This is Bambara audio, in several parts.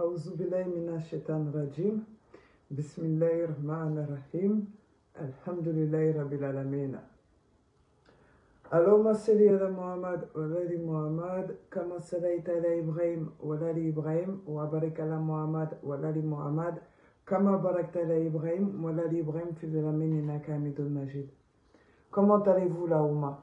أعوذ بالله من الشيطان الرجيم بسم الله الرحمن الرحيم الحمد لله رب العالمين اللهم صل على محمد وعلى محمد كما صليت على إبراهيم وعلى إبراهيم وبارك على محمد وعلى محمد كما باركت على إبراهيم وعلى إبراهيم في العالمين إنك حميد مجيد كما allez-vous là, Ouma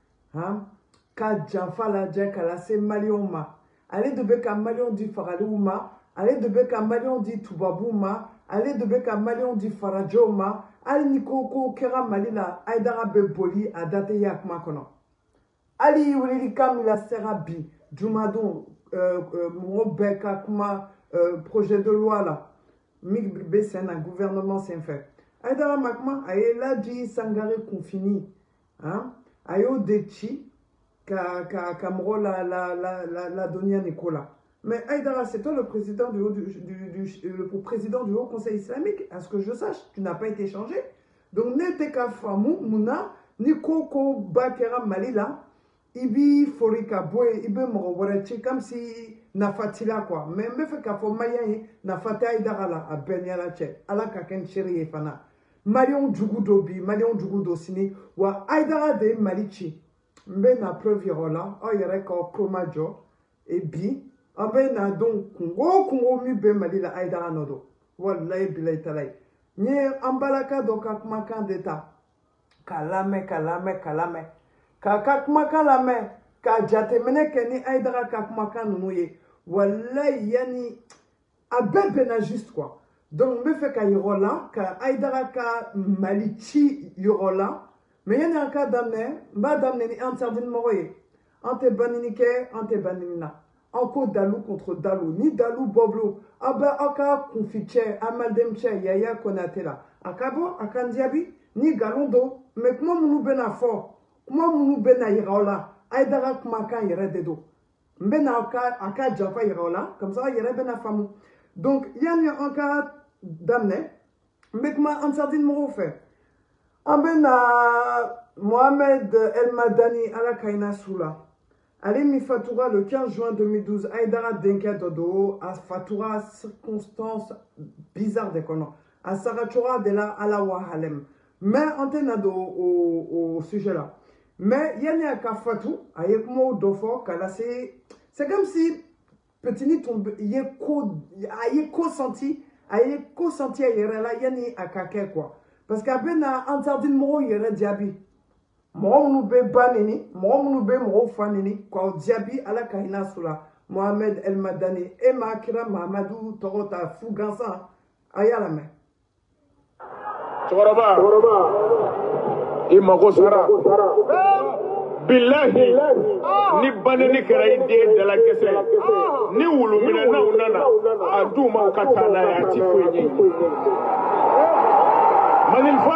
han ka janfa lajɛ ka lase maliyɛnw ma ale de bɛ ka maliyɛnw di fagaliw ma ale de bɛ ka maliyɛnw di tubabuw ma ale de bɛ ka maliyɛnw di farajɛw ma hali ni ko ko kɛra mali la ayidaga bɛ boli a da tɛ y'a kuma kɔnɔ hali wulilikan min lasera bi jumadon mɔgɔ bɛɛ ka kuma projet de loi la min bɛ sen na gouvernement senfɛ ayidaga ma kuma a ye laji sangare kunfini Hein? a y'o de ci ka, ka, ka mɔgɔ la, la, la, la, la dɔnniya nin ko la mais Aïdara c'est toi le président du, du, du, du, euh, le président du Haut Conseil islamique à ce que je sache tu n'as pas été changé donc ne tɛ ka faamu mun na ni ko ko ba kɛra Mali la i b'i fori ka bɔ yen i bɛ mɔgɔ wɛrɛ ci comme si nafa t'i la quoi mais n bɛ fɛ k'a fɔ maliyɛn ye nafa t'a ye daga la a bɛɛ ni ala cɛ ala ka kɛ n seere ye fana maliyɛnw jugu don bi maliyɛnw jugu don sini wa ayidaga de ye mali ci n bɛ na preuve yɛrɛ o la aw yɛrɛ ka ko ma jɔ e bi an bɛ na don kungo o kungo min bɛ mali la ayidaga nɔ don walayi bilayi talayi n ye an balaka dɔ ka kumakan de ta k'a lamɛn ka lamɛn ka lamɛn k'a ka kumakan lamɛn ka jateminɛ kɛ ni ayidaga ka kumakan ninnu ye walayi yanni a bɛɛ bɛnna juste quoi donc n bɛ fɛ ka yɔgɔ la ka ayidaga ka mali ci yɔgɔ la mɛ yanni an k'a daminɛ n b'a daminɛ ni an tardini mɔgɔ ye an tɛ banini kɛ an tɛ banini na aw ko dalu contre dalu ni dalu bɔ bolo aw bɛ aw ka kunfi cɛ a malidɛmu cɛ yaya konate la a ka bɔ a kan jaabi ni nkalon don mɛ kuma minnu bɛna fɔ kuma minnu bɛna yira aw la a ye daga kumakan yɛrɛ de don n bɛna aw ka a ka jafa yira aw la kamisa aw yɛrɛ bɛna faamu donc yanni an ka daminɛ n bɛ kuma ansardine mɔgɔw fɛ an bɛna mohamed elmadani ala ka ɲina su la ale min fatura le 15 juin 2012 an ye dara denkɛ dɔ don a fatura circonstance bizarre de kɔnɔ a saga cogoya de la ala wa halɛm mais an tɛ na don o o sujet la mais yanni a ka fatu a ye kumaw dɔ fɔ ka lase c'est comme si petini tun ye ko a ye ko santi a ye ko santi a yɛrɛ la yanni a ka kɛ kuwa parce que a bɛ na an tardini mɔgɔw yɛrɛ jaabi mɔgɔ minnu bɛ ba nini mɔgɔ minnu bɛ mɔgɔw fa nini k'aw jaabi ala ka hinɛ so la mohamɛd ɛlimadani e ma kira mahamadu tɔgɔ ta fu gansan a y'a lamɛn cɛkɔrɔba i mago sara bilahi ni baneni kɛra i den dala gɛsɛ ni wuluminɛnaw nana a d'u ma u ka taa n'a ye a ti foyi ɲɛ mali fɔ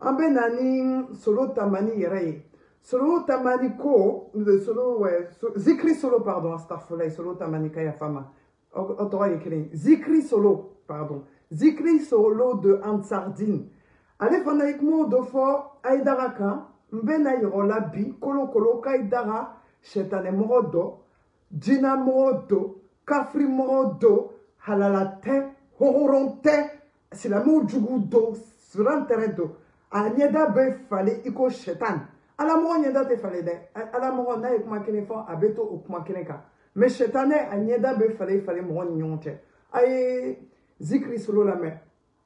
an bɛ na ni solo tamani yɛrɛ ye solo tamani ko solo zikiri solo pardon astafurla ye solo tamani ka yafa ma aw tɔgɔ ye kelen zikiri solo pardon zikiri solo de ansardine ale fana ye kumaw dɔ fɔ ayidara kan n bɛ na yɔrɔ la bi kolokolo kayidara sɛtanɛmɔgɔ dɔ jina mɔgɔw don kafiri mɔgɔw don halala tɛ hɔrɔn tɛ silamɛw jugu don siran tɛrɛ don a ɲɛda bɛ falen i ko sɛtan ala mɔgɔ ɲɛda tɛ falen dɛ ala mɔgɔ n'a ye kuma kelen fɔ a bɛ to o kuma kelen kan mɛ sɛtanɛ a ɲɛda bɛ falen falen mɔgɔ ni ɲɔgɔn cɛ a ye zikiri solo lamɛn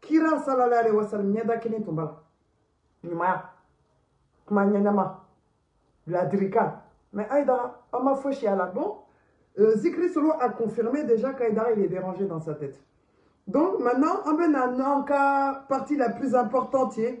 kira salala alaihi wasallam ɲɛda kelen tun b'a la ɲumanya kuma ɲɛnama ladirikan mais ayidara an ma fosi a la donc euh, zikiri solo a confirmé déjà qu'ayidara il est dérangé dans sa tête donc maintenant an bɛ na n'an ka partie la plus importante ye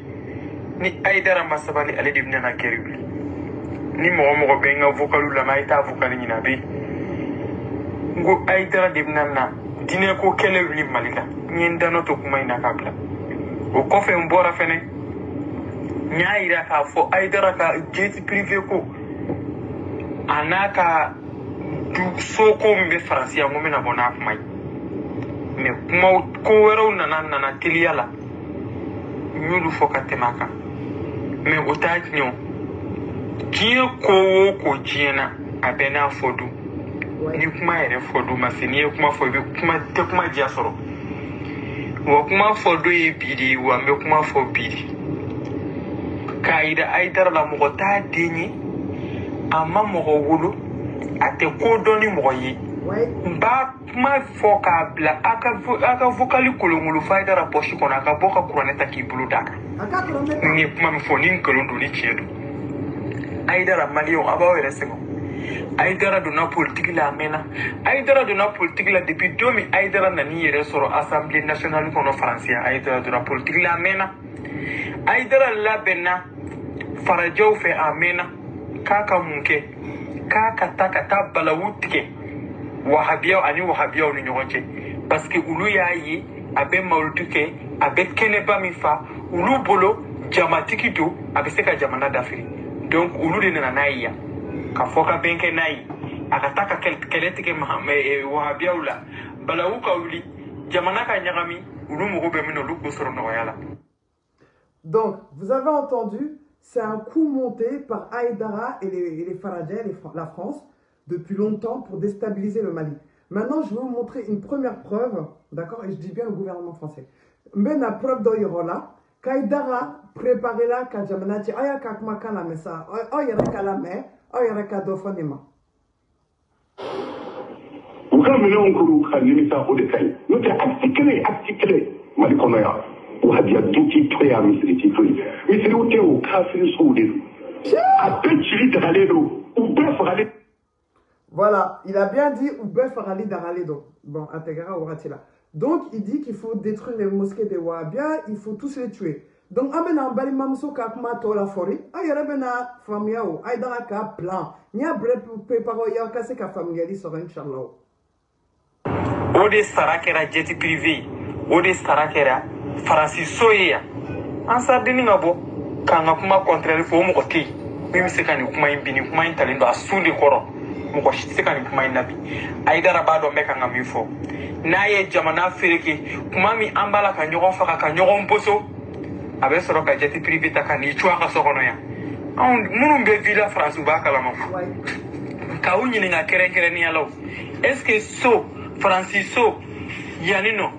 ni ayidara ma sabali ale de bɛna kɛri wuli ni mɔgɔ mɔgɔ bɛ n ka vokalu lamɛn a ye taa vokali ɲini a bɛ n ko ayidara de bɛna na diinɛ ko kɛlɛ wuli mali la n ye n danɔ to kuma in na k'a bila o kɔfɛ n bɔra fɛnɛ n y'a yira k'a fɔ ayidara ka jeti pirive ko a n'a ka du so ko min bɛ faransi yan n ko n bɛna bɔ n'a kuma ye mɛ kuma ko wɛrɛw nana nana teliya la n y'olu fɔ ka tɛmɛ a kan mɛ o t'a tiɲɛ o diɲɛ ko o ko diɲɛ na a bɛɛ n'a fɔ du ni kuma yɛrɛ fɔ du ma se n'i ye kuma fɔ i bɛ kuma tɛ kuma diya sɔrɔ wa kuma fɔ do ye bi de ye wa n bɛ kuma fɔ bi de k'a yira ayidara la mɔgɔ t'a den ye a ma mɔgɔ wolo a tɛ ko dɔn ni mɔgɔ ye n b'a kuma fɔ k'a bila a ka a ka vokali kolongolo fa dara bɔsi kɔnɔ a ka bɔ ka kuranɛ ta k'i bolo d'a kan n ye kuma min fɔ ni nkalon don ni tiɲɛ don ayidara maliyɛnw a b'aw yɛrɛ sɛgɛn ayidara donna politiki la a mɛnna ayidara donna politiki la depuis don min ayidara nan'i yɛrɛ sɔrɔ assemblée nationale kɔnɔ faransiya ayidara donna politiki la a mɛnna ayidara labɛnna farajɛw fɛ a mɛnna k'a ka mun kɛ k'a ka taa ka taa balawu tigɛ wahabiyaw ani wahabiyaw ni ɲɔgɔn cɛ parce que olu y'a ye a bɛ mawuludu kɛ a bɛ kɛnɛba min fa olu bolo jamatigi don a bɛ se ka jamana dafiri donc olu de nana n'a ye yan ka fɔ ka bɛn kɛ n'a ye a ka taa ka kɛlɛ tigɛ wahabiyaw la balawu ka wuli jamana ka ɲagami olu mago bɛ min na olu k'o sɔrɔ nɔgɔya la Donc, vous avez entendu, c'est un coup monté par Aïdara et les, et les la France, depuis longtemps pour déstabiliser le Mali. Maintenant, je vais vous montrer une première preuve, d'accord Et je dis bien le gouvernement français. Mais la preuve d'Oyorola, qu'Aïdara préparez-la Kajamanati, Aya Kakmaka la Mesa, hein. Oyereka la u ka minɛnw kuru ka nimisa o de ka ɲi n'o tɛ akisi kelen akisi kelen mali kɔnɔ yan wahabiya du t'i to yan misiri t'i to yen misiriw tɛ o kafiri sow de don a bɛɛ cili dagalen don u bɛɛ fagalen Voilà, il a bien dit u bɛɛ fagali dagali don. Bon, a tɛgɛra wagati la. Donc, il dit qu'il faut détruire les mosquées des Wahhabiens, il faut tous les tuer. Donc, on bɛna an balimamuso ka kuma tɔ la fɔri aw yɛrɛ bɛna faamuya o a ye daga k'a plan n y'a bɛrɛ pepago y'aw ka se ka faamuyali sɔrɔ inshallah o. o de sara kɛra jɛti prive ye o de sara kɛra faransi so ye yan an saridini ka bɔ k'an ka kuma kɔntrɛri fɔ o mɔgɔ tɛ yen min bɛ se ka nin kuma in bi nin kuma in talen don a su de kɔrɔ mɔgɔ si tɛ se ka nin kuma in labi ayidara b'a dɔn bɛ kan ka min fɔ n'a ye jamana fereke kuma min an b'a la ka ɲɔgɔn faga ka ɲɔgɔn boso a bɛ sɔrɔ ka jate piribe ta ka n'i cu a ka so kɔnɔ yan anw minnu bɛ vila faransi u b'a kalama ka u ɲininka kɛrɛnkɛrɛnnenya la est ce que so faransi so yanni nɔ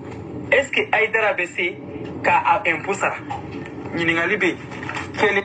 est ce que ayidara bɛ se ka a impôt sara ɲininkali bɛ yen kelen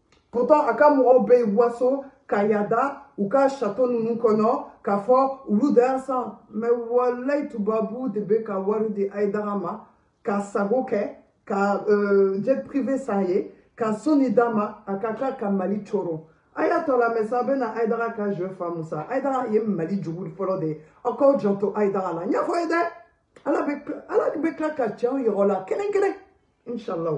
pourtant a ka mɔgɔw bɛ yen waso ka yada u ka chateau ninnu kɔnɔ k'a fɔ olu da san mɛ walayi tubabu de bɛ ka wari di ayidaga ma ka sago kɛ ka euh, jet privé san ye ka so ni d'a ma a ka tila ka mali coro a y'a tɔ lamɛn sa a bɛ na ayidaga ka jeu faamu sa ayidaga ye mali jugu fɔlɔ de ye aw k'aw janto ayidaga la n y'a fɔ ye dɛ ala bɛ tila ka cɛw yɔrɔ la kelen kelen inshallah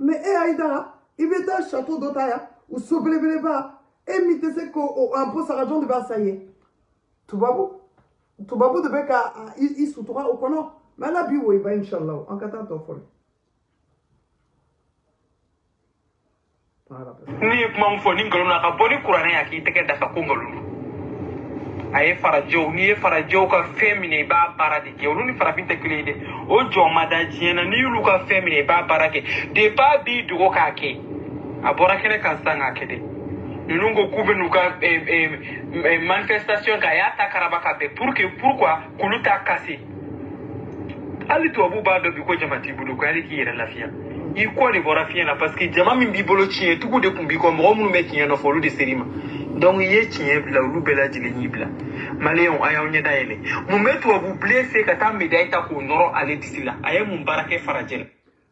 mɛ e y'a ye da la i bɛ taa sato dɔ ta yan o so belebeleba e min tɛ se k'o a bɔ saga jɔn de b'a san ye tubabu tubabu de bɛ ka i sutura o kɔnɔ mɛ ala b'i wo i ba inshallah an ka taa tɔ fɔlɔ ne ye kuma min fɔ ni nkalon na ka bɔ ni kuranɛ a k'i tɛgɛ dafa ko nkalon don a ye farajɛw n'i ye farajɛw ka fɛn minɛ i b'a baara de kɛ olu ni farafin tɛ kelen ye dɛ o jɔ ma da diɲɛ na n'i y'olu ka fɛn minɛ i b'a baara kɛ depa b'i dogo k'a kɛ a bɔra kɛnɛ kan sisan k'a kɛ dɛ ninnu ko k'u bɛ n'u ka eh, eh, eh, manifestation kɛ a y'a ta karaba ka bɛn pour que pourquoi k'olu t'a kase hali tubabu b'a dɔn bi ko jama t'i bolo ko hali k'i yɛrɛ lafiya i kɔ de bɔra fiɲɛ na parce que jama min b'i bolo tiɲɛ tugu de tun b'i kɔ mɔgɔ minnu bɛ tiɲɛ nɔfɛ olu de ser'i ma donc i ye tiɲɛ bila olu bɛɛ lajɛlen y'i bila maliyɛnw a y'aw ɲɛ da yɛlɛ mun bɛ tubabu bilen se ka taa medayi ta k'o nɔrɔ ale disi la a ye mun baara kɛ farajɛ la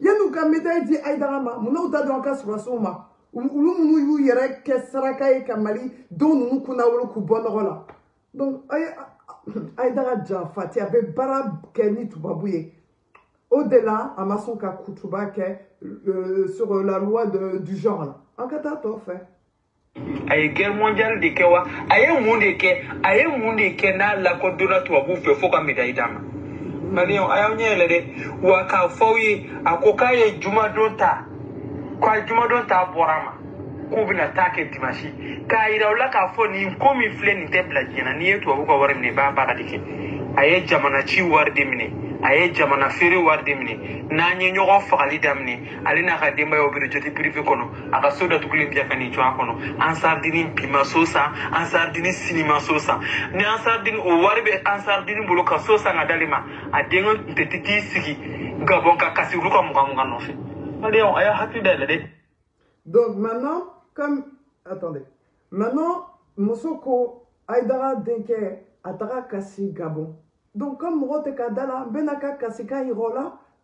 yanni u ka médaille di ayidara ma munna u t'a dɔn a ka sɔrɔsiw ma olu minnu y'u yɛrɛ kɛ saraka ye ka mali denw ninnu kunnawolo k'u bɔ nɔgɔ la donc a ye ayidara janfati a bɛ baara kɛ ni tubabu ye o de la a ma sɔn ka kutuba kɛ euh, sur la loi de, du genre la an ka taa tɔ fɛ a ye guerre mondiale de kɛ wa a ye mun de kɛ a ye mun de kɛ n'a lakodonna tubabuw fɛ fo ka medayi d'a ma maliyɛnw a y'aw ɲɛ yɛlɛ dɛ wa k'a fɔ aw ye a ko k'a ye jumadon ta ko a jumadon ta bɔra a ma k'u bɛna taa kɛ dimansi k'a yira u la k'a fɔ nin ko min filɛ nin tɛ bila diɲɛ na n'i ye tubabu ka wari minɛ i b'a baara de kɛ a ye jamana ci wari de minɛ a ye jamana feere wari de minɛ n'an ye ɲɔgɔn fagali daminɛ ale n'a ka denbayaw bɛ jate pirife kɔnɔ a ka so datugulen bila ka nin jɔ a kɔnɔ ansaridini bi ma so san ansaridini sini ma so san ni ansaridini o wari bɛ ansaridini bolo ka so san ka d'ale ma a denkɛ tun tɛ t'i sigi gabɔn ka kasi olu ka mugan mugan nɔfɛ maliyanw a y'a hakili dayɛlɛ dɛ donc maintenant comme attendez maintenant muso ko ayidara denkɛ a taga kasi gabɔn donc comme mɔgɔ tɛ ka da la n bɛna ka kasikan yir'o la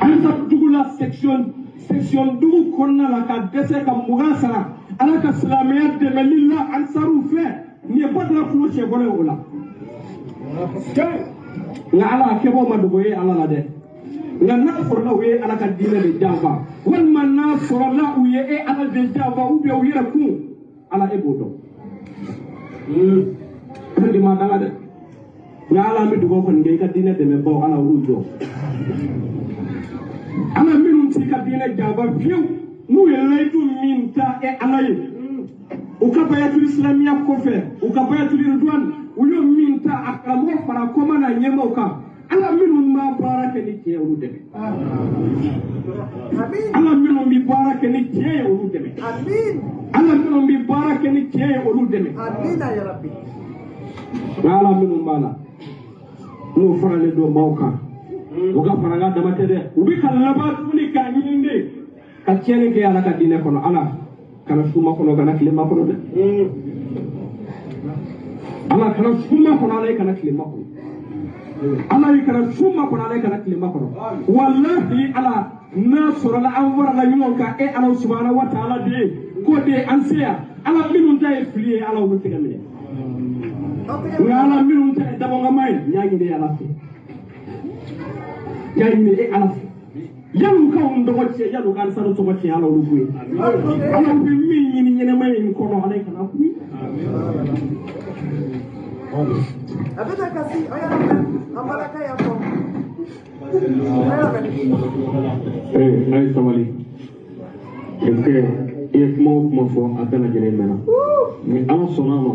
Alisa dugu la section section dugu kɔnɔna la ka dɛsɛ ka mugan sara ala ka silamɛya dɛmɛli la ansaruw fɛ nin ye badara kulo siɲɛ fɔlɔ ye o la nka ala a kɛbɔ ma dogo ye ala la dɛ nka n'a sɔrɔla u ye ala ka diinɛ de janfa walima n'a sɔrɔla u ye e ala de janfa u bɛ u yɛrɛ kun ala e b'o dɔn de ma dala dɛ nka ala an bɛ dugawu kɔni kɛ i ka diinɛ dɛmɛbaaw ala olu jɔ ala minnu t'i ka diinɛ janfa fiyewu n'u ye layidu min ta e ala ye u ka bayatuli silamɛya kɔfɛ u ka bayatuli ridwan u y'o min ta a karamɔgɔ fara kɔma n'a ɲɛmaaw kan ala minnu ma baara kɛ ni tiɲɛ olu dɛmɛ ala minnu bɛ baara kɛ ni tiɲɛ ye olu dɛmɛ ala minnu bɛ baara kɛ ni tiɲɛ ye olu dɛmɛ nka ala minnu b'a la n'u faralen don maaw kan u ka fara an ka dama tɛ dɛ u bɛ ka laban tuguni k'a ɲini de ka tiɲɛni kɛ ala ka diinɛ kɔnɔ ala kana suma kɔnɔ kana tilema kɔnɔ dɛ ala kana suma kɔnɔ ala i kana tilema kɔnɔ ala i kana suma kɔnɔ ala i kana tilema kɔnɔ walahi ala n'a sɔrɔla an farala ɲɔgɔn kan e ala subahana wa taala de ye k'o de ye an se yan ala minnu ta ye fili ye ala olu tɛgɛ minɛ nka ala minnu ta ye dabɔkama ye n y'a ɲini ala fɛ n y'a ɲini e ala fɛ yan'u ka olu dɔgɔ tiɲɛ yan'u ka alisaro tɔgɔ tiɲɛ ala olu ko ye ala bɛ min ɲini ɲɛnɛmaya in kɔnɔ ala kana ku a bɛ na kasi aw y'a mɛn an balaka y'a fɔ a ye sabali i ye kuma o kuma fɔ a bɛɛ lajɛlen mɛnna ni ala sɔnna a ma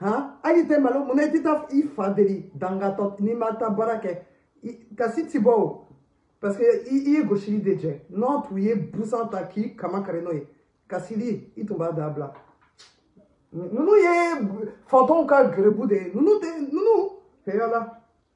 han hali tɛ malo mun na i tɛ taa i fa deli dangatɔ n'i ma taa baara kɛ kasi ti bɔ o parce que i ye gosili de jɛ n'o tun ye busan ta k'i kama kari n'o ye kasili i tun b'a da bila ninnu ye fatɔw ka gɛrɛbu de ye ninnu tɛ ninnu fɛyala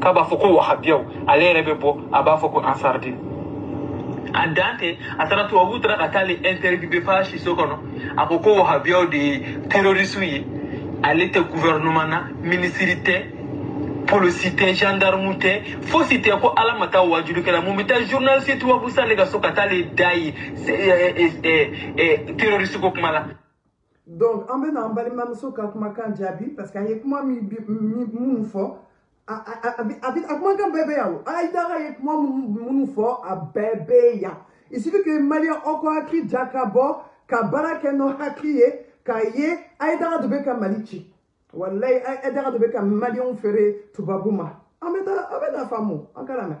k'a b'a fɔ ko wahabiyaw ale yɛrɛ bɛ bɔ a b'a fɔ ko ansariden a dan tɛ a taara tubabuw taara ka taale interviewe faa siso kɔnɔ a ko ko wahabiyaw de ye terorisiw ye ale tɛ gouvernement na minisiri tɛ polisi tɛ gendarme tɛ fosi tɛ ko ala ma taa wajulu kɛra mun bɛ taa journaliste tubabu sale ka so ka taale da ye teroriste ko kuma la donc an bɛ na an balimamuso ka kumakan jaabi parce que a ye kuma min minnu fɔ a kumakan bɛɛ bɛ yan o ayidara ye kuma minnu fɔ a bɛɛ bɛ yan il suffit que maliyɛn aw ka hakili ja ka bɔ ka baara kɛ n'o hakili ye k'a ye ayidara de bɛ ka mali ci walayi ayidara de bɛ ka maliyɛnw feere tubabu ma an bɛ taa an bɛ na faamu an ka lamɛn.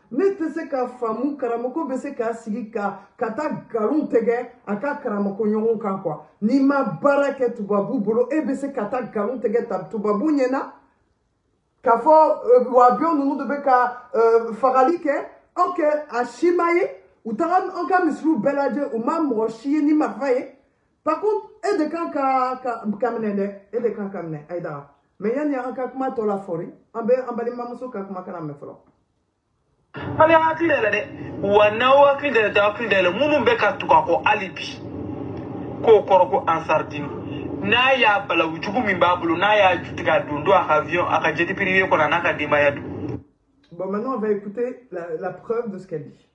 ne tɛ se k'a faamu karamɔgɔ bɛ se k'a sigi ka ka taa nkalon tɛgɛ a ka karamɔgɔ ɲɔgɔn kan kuwa n'i ma baara kɛ tubabu bolo e bɛ se ka taa nkalon tɛgɛ ta tubabu ɲɛ na k'a fɔ euh, wabiɲɛ ninnu de bɛ ka euh, fagali kɛ aw kɛ a si ma ye u taga aw ka misiriw bɛɛ lajɛ u ma mɔgɔ si ye ni marifa ye par contre e de kan ka ka ka minɛ dɛ e de kan ka minɛ ayi daga mɛ yanni an ka kuma tɔ la fɔri an bɛ an balimamuso ka kuma kana mɛn fɔlɔ aw y'aw hakili dayɛlɛ dɛ wa n'aw hakili dayɛlɛ tɛ aw hakili dayɛlɛ minnu bɛ ka tugu a kɔ hali bi k'o kɔrɔ ko ansaridini n'a y'a balawu jugu min b'a bolo n'a y'a ju tigɛ a don don a ka avion a ka jeti piriye kɔnɔ a n'a ka denbaya don Bon, maintenant, on va écouter la, la preuve de ce qu'elle dit.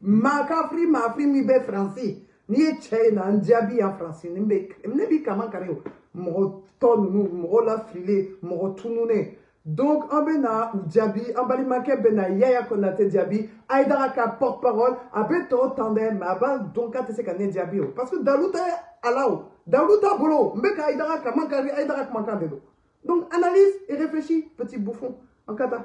maa ka firi maa firi min bɛ faransi n'i ye cɛ ye na n jaabi yan faransi ne b'i kaman kari o mɔgɔ tɔ ninnu mɔgɔ lafililen mɔgɔ tununnen donc an bɛ na u jaabi an balimakɛ bɛ na yaya konate jaabi ayidara ka porte parole a bɛ tɔw tan dɛ mɛ a b'a dɔn k'a tɛ se ka ne jaabi o parce que dalu tɛ a la o dalu t'a bolo n bɛ ka ayidara kaman kari ayidara kumakan de don donc analyse et réfléchis petit bouffon an ka taa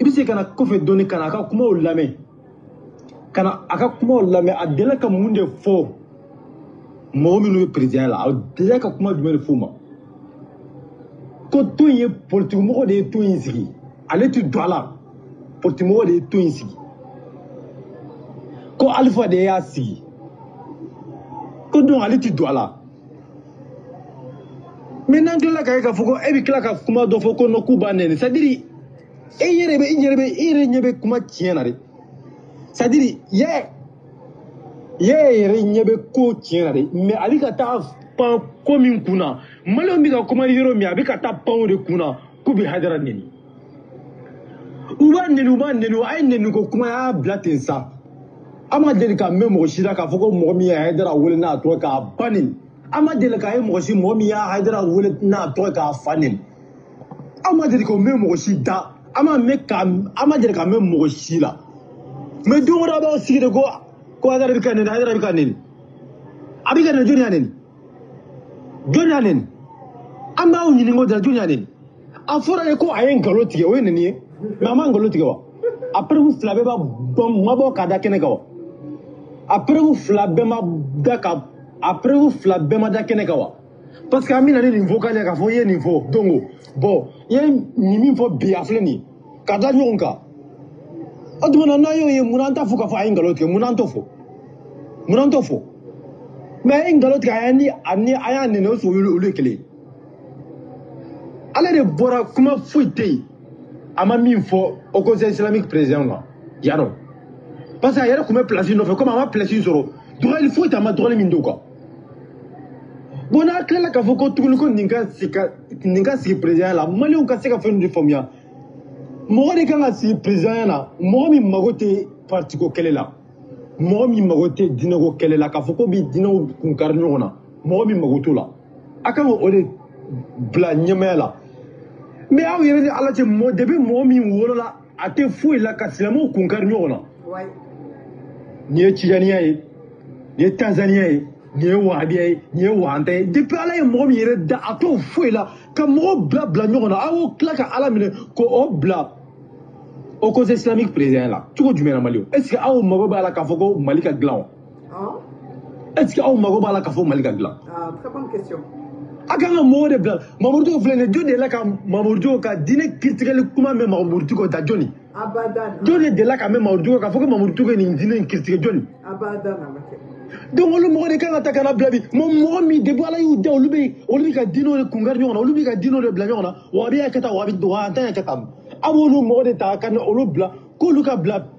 i bɛ se ka na kɔfɛ dɔɔni ka na a ka kumaw lamɛn ka na a ka kumaw lamɛn a delila ka mun de fɔ mɔgɔ minnu ye perezidan la a delila ka kuma jumɛn de f'u ma ko ton ye politikimɔgɔ de ye ton in sigi ale ti don a la politikimɔgɔ de ye ton in sigi ko alifa de y'a sigi ko don ale ti don a la mɛ n'an tilala ka ye k'a fɔ ko e bɛ tila ka kuma dɔ fɔ ko nɔ k'u b'a nɛni sadiri e yɛrɛ bɛ i yɛrɛ bɛ i yɛrɛ ɲɛ bɛ kuma tiɲɛ na de sadiri yɛ yɛ yɛrɛ ɲɛ bɛ ko tiɲɛ na de mɛ a bɛ ka taa pan ko min kun na maliyɛnw bɛ ka kuma ni yɔrɔ min a bɛ ka taa panw de kun na k'u bɛ hajara neni u b'a neni u b'a neni a ye neni ko kuma y'a bila ten sa an ma deli ka mɛn mɔgɔ si la k'a fɔ ko mɔgɔ min ye hajara wele n'a tɔgɔ k'a ba neni an ma deli k'a ye mɔgɔ si mɔgɔ min y'a hajara wele n'a tɔgɔ k'a fa neni an ma deli k'o mɛn mɔgɔ si da an ma mɛn ka an ma deli ka mɛn mɔgɔ si la mɛ don o don a b'aw sigi de ko ko hajara bɛ ka neni hajara bɛ ka neni a bɛ ka neni joli y'a neni jɔn y'a neni an b'aw ɲininka o de la jɔn y'a neni a fɔra ye ko a ye nkalon tigɛ o ye neni ye mɛ a ma nkalon tigɛ wa a perewu fila bɛɛ b'a bɔ mabɔ ka da kɛnɛ kan wa a perewu fila bɛɛ ma da ka a perewu fila bɛɛ ma da kɛnɛ kan wa parce que an bɛna ni nin fɔ k'a ɲɛ k'a fɔ i ye nin fɔ dongo bɔn i ye nin min fɔ bi a filɛ nin ye ka da ɲɔgɔn kan o tuma na n'an y'o ye mun n'an t'a fɔ k'a fɔ a ye nkalon tigɛ mun n'an t'o fɔ mun n'an t'o fɔ mɛ a ye nkalon tigɛ a ni a ni a y'a nɛnɛ o sogo olu ye kelen ye ale de bɔra kuma foyi tɛ yen a ma min fɔ o conseil islamique président la y'a dɔn parce que a yɛrɛ tun bɛ place nɔfɛ komi a ma place sɔrɔ dɔgɔyali foyi t'a ma dɔgɔyali min don kan bon n'a tilala k'a fɔ ko tuguni ko nin ka sigi ka nin ka sigi perezidanya la maliw ka se ka fɛn dɔ faamuya mɔgɔ de kan ka sigi perezidanya la mɔgɔ min mago tɛ partiko kɛlɛ la mɔgɔ min mago tɛ diinɛko kɛlɛ la k'a fɔ ko bi diinɛw kun kari ɲɔgɔn na mɔgɔ min mago t'o la a kan ka o de bila ɲɛmaya la mɛ aw yɛrɛ ni ala cɛ mɔgɔ de bɛ mɔgɔ min wolola a tɛ foyi la ka silamɛw kun kari ɲɔgɔn na nin ye cijaniya ye nin ye tanzaniya ye nin ye wahabiya ye nin ye wahanta ye depuis ala ye mɔgɔ min yɛrɛ da a t'o foyi la ka mɔgɔw bila bila ɲɔgɔn na aw y'o tila ka ala minɛ ko o bila o conseil islamique président la cogo jumɛn na mali est ce que aw mago b'a la k'a fɔ ko mali ka dilan wa est ce que aw mago b'a la k'a fɔ mali ka dilan a kan ka mɔgɔw de bila mamuru dɔw filɛ nin jɔn delila ka mamuru dɔw ka diinɛ kiritigɛli kuma mɛn mamuru dɔw ta jɔni jɔn de delila ka mɛn mamuru dɔw k'a fɔ ko mamuru dɔw nin diinɛ in kiritigɛ jɔni donc olu mɔgɔ de kan ka ta kana bila bi mɛ mɔgɔ min depi ala y'u da olu bɛ olu bɛ ka diinɛw de kunkari ɲɔgɔn na olu bɛ ka diinɛw de bila ɲɔgɔn na wa a bɛ y'a kɛ tan wa a bɛ wa an ta y'a kɛ tan a b'olu mɔgɔ de ta ka olu bila k'olu ka bila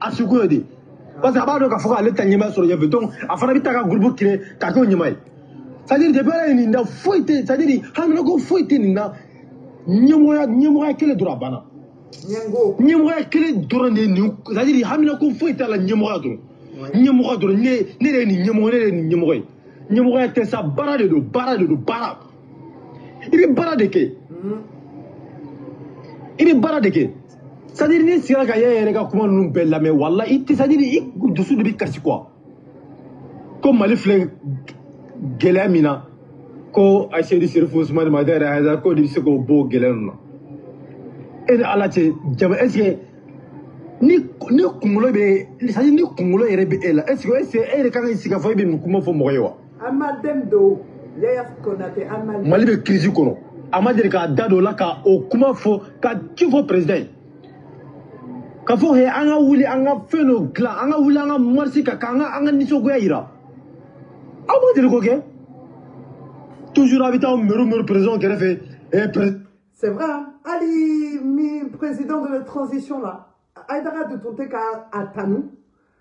a suku ye de parce que a b'a dɔn k'a fɔ k'ale ta ɲɛmaya sɔrɔ ɲɛfɛ donc a fana bɛ taa ka groupe créer k'a k'o ɲɛma ye c'est à dire depuis ala ye nin da foyi tɛ c'est à dire haminako foyi tɛ nin na ɲɛmɔgɔya ɲɛmɔgɔya kelen dɔrɔn a banna ɲɛmɔgɔya kelen dɔrɔn de ye nin c'est à dire haminako foyi t'a la ɲɛmɔgɔya dɔrɔn ɲɛmɔgɔ dɔrɔn ne ne de ye nin ɲɛmɔgɔ ne de ye nin ɲɛmɔgɔ ye ɲɛmɔgɔya tɛ sa baara de don baara de don baara i bɛ baara de kɛ i bɛ baara de kɛ sadiri ni sigira ka yɛrɛ yɛrɛ ka kuma ninnu bɛɛ lamɛn wala i tɛ sadiri i dusu de bɛ kasi kuwa ko mali filɛ gɛlɛya min na ko aseri serifu sumani ma yɛrɛ ayisa ko de bɛ se k'o bɔ o gɛlɛya ninnu na e ni ala cɛ jama ɛsike ni ni kunkolo bɛ sadiri ni kunkolo yɛrɛ bɛ e la ɛsike ɛsike e yɛrɛ kan k'i sigi ka fɔ e bɛ nin kuma fɔ mɔgɔ ye wa mali bɛ kirisi kɔnɔ a ma deli k'a da don o la ka o kuma fɔ ka ci fɔ perezida ye ka fɔ he an ka wuli an ka fɛn dɔ dilan an ka wuli an ka marisi ka k'an ka an ka nisɔngoya yira aw ma deli k'o kɛ toujours a bɛ taa mɛru mɛru perezidɛnw kɛrɛfɛ ee perezida C'est vrai, hein? Ali, mi président de la transition là, Aïdara de Tonte à Tanou,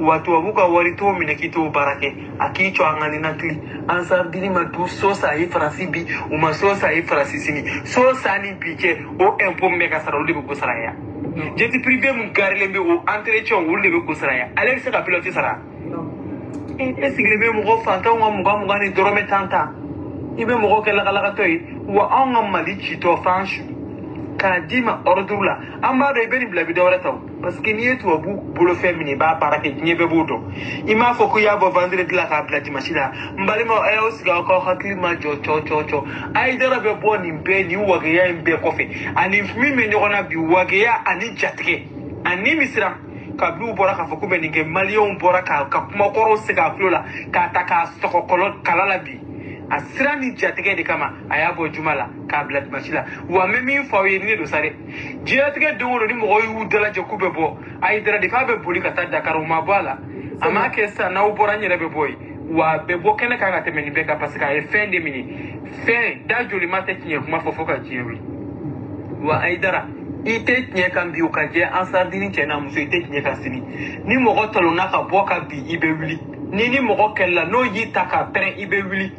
wa tubabu ka wari t'o minɛ k'i t'o baara kɛ a k'i cɔ an ka ninakili ansardini ma du so sa ye faransi bi u ma so sa ye faransi sini so sa ni bi cɛ o impôt min bɛ ka sara olu de bɛ ko sara ya jeti privé min garilen bɛ o entretien olu de bɛ ko sara ya ale bɛ se ka pilote sara e sigilen bɛ mɔgɔ fantanw ka mugan mugan ni dɔrɔmɛ tan tan i bɛ mɔgɔw kɛ lagalagatɔ ye wa anw ka mali citɔ f'an su k'a d'i ma ordre la an b'a dɔn i bɛ nin bila i bɛ dɔ wɛrɛ ta o parce que n'i ye tubabu bolofɛn minɛ i b'a baara kɛ diɲɛ bɛɛ b'o dɔn i m'a fɔ ko i y'a bɔ vendredi la k'a bila dimanche la n balimaw a y'aw sigi aw ka hakili ma jɔ cɔ cɔ cɔ ayidara bɛ bɔ nin bɛɛ nin wageya in bɛɛ kɔfɛ ani min bɛ ɲɔgɔn na bi wageya ani jatigɛ ani misira kabilu bɔra k'a fɔ ko bɛ nin kɛ maliyɛnw bɔra ka ka kuma kɔrɔw se k'a tulo la k'a ta k'a sɔgɔ kɔlɔ kala la bi a sira ni jatigɛ de kama a y'a bɔ juma la k'a bila dimanche la wa n bɛ min fɔ aw ye ni ne don sa dɛ diɲɛtigɛ don o don ni mɔgɔ y'u dalajɛ k'u bɛ bɔ a ye daradi k'a bɛ boli ka taa dakari u ma bɔ a la a m'a kɛ sisan n'aw bɔra n yɛrɛ bɛ bɔ yen wa a bɛ bɔ kɛnɛ kan ka tɛmɛ nin bɛɛ kan parce que a ye fɛn de minɛ fɛn da jolima tɛ tiɲɛ kuma fɔ fo ka diɲɛ wuli wa a ye dara i tɛ tiɲɛ kan bi o ka jɛ an saridini cɛ n'a muso i tɛ tiɲɛ kan sini ni mɔgɔ talonna ka bɔ ka bi i bɛ wuli ni ni mɔgɔ kɛlɛla n'o y'i ta k'a pɛrɛn i bɛ wuli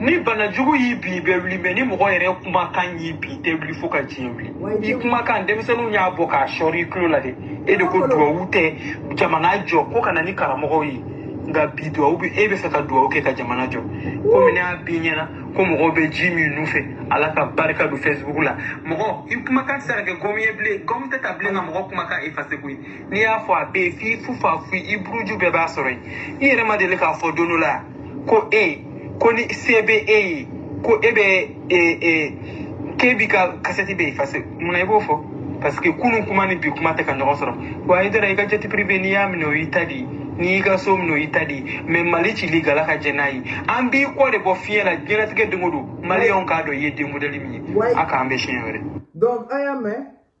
ni banajugu y'i bi i bɛ wuli mɛ ni mɔgɔ yɛrɛ kumakan y'i bi i tɛ wuli fo ka diɲɛ wuli i kumakan denmisɛnninw y'a bɔ k'a sɔri i tulo la de e de ko duwawu tɛ jamana jɔ ko ka na ni karamɔgɔw ye nka bi duwawu bɛ e bɛ fɛ ka duwawu kɛ ka jamana jɔ komi ne y'a bi ɲɛna ko mɔgɔw bɛ ji min nu fɛ ala ka barika don fɛsibuku la mɔgɔ i kumakan tɛ se ka kɛ gɔmu ye bilen gɔmu tɛ ta bilen ka mɔgɔ kumakan efase koyi n'i y'a fɔ a bɛ yen f'i fu fa f'i i buruju bɛɛ b'a sɔrɔ yen i yɛrɛ ma deli k'a fɔ don dɔ la ko e ko ni se bɛ e ye ko e bɛ ee ee k'e b'i ka kasɛti bɛ yen parce que munna i b'o fɔ parce que kunun kuma ni bi kuma tɛ ka ɲɔgɔn sɔrɔ wa i dara i ka jate piribe n'i y'a minɛ o y'i ta de ye n'i y'i ka so minɛ o y'i ta de ye mɛ mali cili gala ka jɛ n'a ye an b'i kɔ de bɔ fiɲɛ la diɲɛlatigɛ don o don maliyɛnw k'a dɔn i ye den modɛli min ye a k'an bɛ siɲɛ wɛrɛ donc an y'a mɛn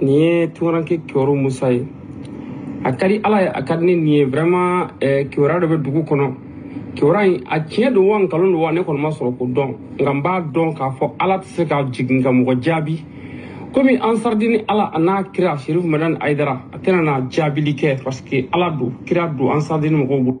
nin ye tunkaranke kibaru musa ye a ka di ala ye a ka di ne nin ye vraiment eh, kibaruya dɔ bɛ dugu kɔnɔ kibaruya in a tiɲɛ don wa nkalon don wa ne kɔni ma sɔrɔ k'o dɔn nka n b'a dɔn k'a fɔ ala tɛ se ka jigin ka mɔgɔ jaabi komi an saridi ni ala a n'a kira sherifu madani ayidara a tɛna na jaabili kɛ parce que ala don kira don an saridi ni mɔgɔw bolo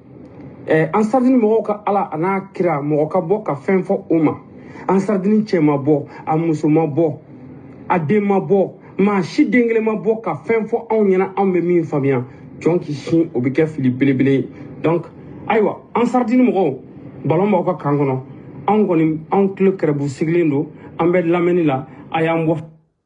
eh, an saradini mɔgɔw ka ala a n'a kira mɔgɔ ka bɔ ka fɛn fɔ o ma an saradini cɛ ma bɔ a muso ma bɔ a den ma bɔ maa si den kelen ma bɔ ka fɛn fɔ anw ɲɛna anw bɛ min faamuya jɔn k'i sin o bɛ kɛ fili belebele ye donc ayiwa an saradini mɔgɔw balon b'aw ka kan kɔnɔ anw kɔni anw tulo kɛrɛbu sigilen don an bɛ lamɛnni la a y'an bɔ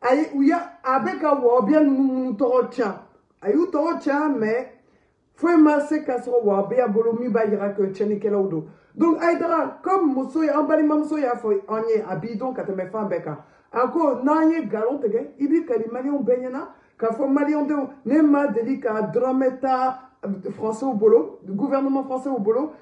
a ye u ya a bɛ ka wɔɔbiyɛ ninnu minnu tɔgɔ can a y'u tɔgɔ can mɛ foyi ma se ka sɔrɔ wɔɔbiyɛ bolo min b'a yira ko tiɲɛnikɛlaw don donc ayidara comme muso ye an balimamuso y'a fɔ an ye a b'i dɔn ka tɛmɛ fan bɛɛ kan a ko n'an ye nkalon tigɛ i b'i kali maliyɛnw bɛɛ ɲɛna k'a fɔ maliyɛnw denw ne ma deli ka dɔrɔmɛ ta français bolo gouvernement français bolo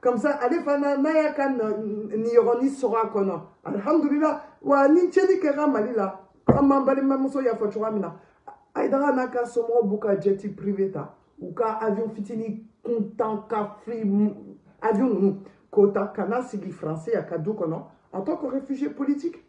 comme ça ale fana n'a y'a ka niyɔrɔni sɔrɔ a kɔnɔ alhamdulila wa ni cɛni kɛra mali la an m'an balimamuso y'a fɔ cogoya min na ayidara n'a ka somɔgɔw b'u ka jɛti prive ta u ka avion fitini kuntan ka fri avion ninnu k'o ta ka n'a sigi faransi a ka du kɔnɔ en tant que réfugié politique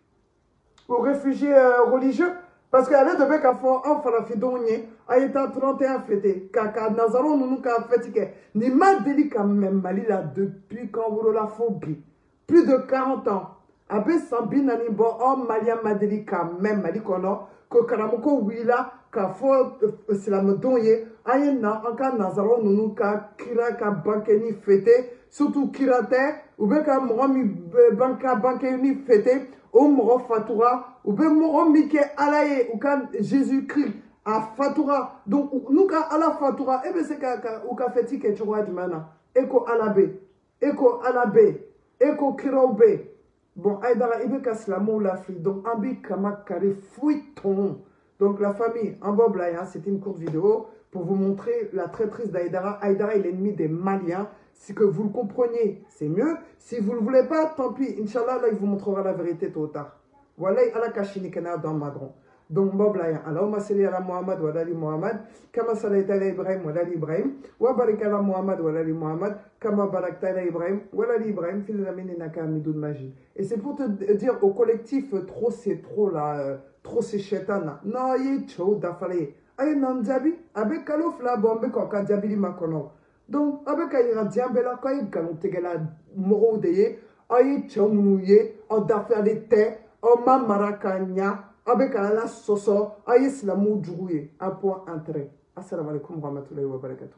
aux réfugiés euh, religieux parce que ale de bɛ k'a fɔ an farafindenw ye a ye taa 31 fete ka ka nazaro ninnu ka fɛti kɛ nin ma deli ka mɛ mali la depuis kan wolola fo bi plus de 40 ans a bɛ san bi naani bɔ ɔ maliya ma deli ka mɛ mali kɔnɔ ko karamɔgɔ wulila k'a fɔ euh, silamɛdenw ye an ye na an ka nazaro ninnu ka kira ka bankɛni fete surtout kira tɛ u bɛ ka mɔgɔ min banka banke ni fete o mɔgɔ fatura u bɛ mɔgɔ min kɛ ala ye u ka jésus christ a fatura donc n'u ka ala fatura e bɛ se ka ka u ka fɛti kɛ cogoya jumɛn na e ko ala bɛ e ko ala bɛ e ko kiraw bɛ bon Aïdara il veut donc an kama kare donc la famille en bob là hein, c'était une courte vidéo pour vous montrer la traîtrise d'Aïdara. Aïdara est l'ennemi des Maliens. Si que vous le comprenez, c'est mieux. Si vous ne le voulez pas, tant pis. Inch'Allah, là, il vous montrera la vérité tôt ou tard. Voilà, ala kashini kana dans madron. donc mabla ya allahumma salli ala muhammad wa ali muhammad kama sallaita ala ibrahim wa ali ibrahim wa barik ala muhammad wa ali muhammad kama barakta ala ibrahim wa ali ibrahim fil alamin innaka hamidun majid et c'est pour te dire au collectif trop c'est trop là euh, trop c'est shaitan là non ye chou dafale aye nan jabi abe kalo fla bombe ko ka jabili makono donc aw bɛ ka yira diɲɛ bɛɛ la k'a ye nkalontigɛla mɔgɔw de ye aw ye cɛw minnu ye aw dafiyalen tɛ aw ma mara ka ɲa aw bɛ ka ala sɔsɔ aw ye silamɛw jugu ye a bɔ antere asalamualeykum warahmatulahi wabarakatu